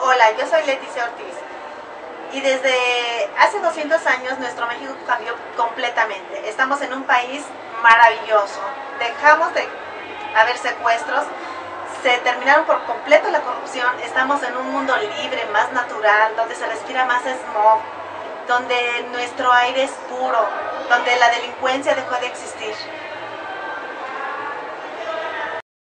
Hola, yo soy Leticia Ortiz y desde hace 200 años nuestro México cambió completamente. Estamos en un país maravilloso. Dejamos de haber secuestros, se terminaron por completo la corrupción, estamos en un mundo libre, más natural, donde se respira más smog, donde nuestro aire es puro, donde la delincuencia dejó de.